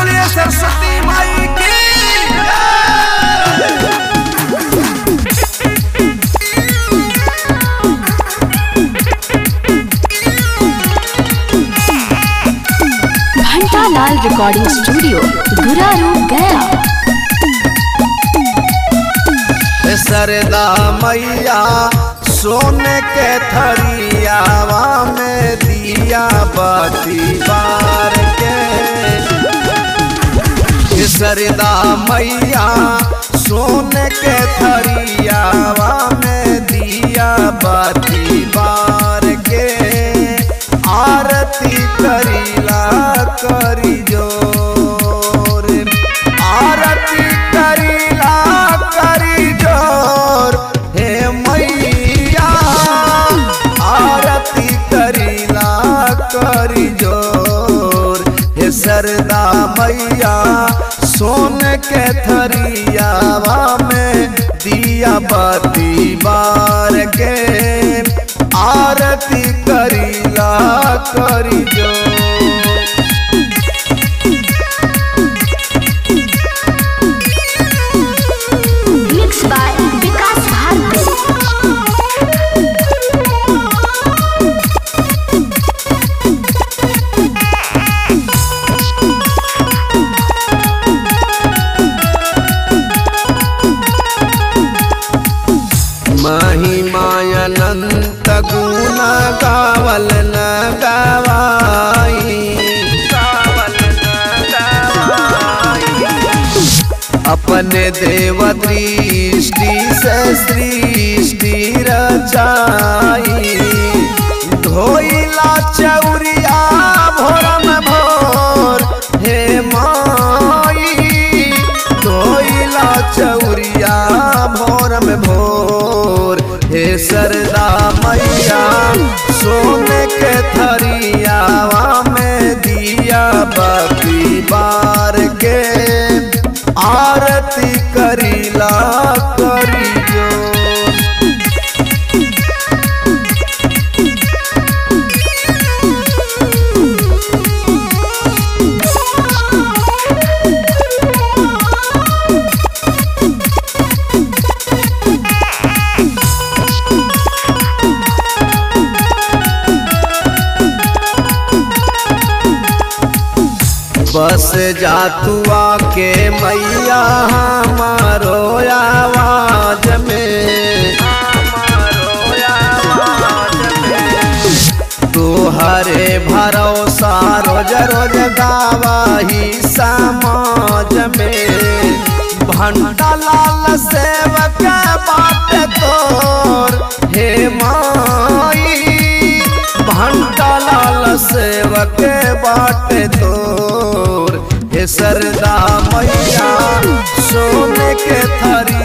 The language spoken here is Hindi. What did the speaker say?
बोलिए सरस्वती माई की घंटा लाल रिकॉर्डिंग स्टूडियो गुरारू गया सरदा मैया सोने के थरियावा में दिया बाती बार। सरदा मैया सोने के थरियावा में दिया बाती बार के। आरती करीला करी ज़ोर। आरती करीला करी हे मैया, आरती करीला करी ज़ोर। हे सरदा मैया सोन के थरियावा में दिया बाती बार के। आरती करीला करी। महिमायनंत गुण गावल न गवाई अपने देव दृष्टि से सृष्टि सरदा मैया सोने के थरियावा में दिया बाती बार के। आरती करीला बस जा तू आके मैया हमारो आवाज़ में। तोहरे भरोसा रोज रोज गावाही। लाल सेवक बाट तोर हे सरदा मैया सोने के थरियावा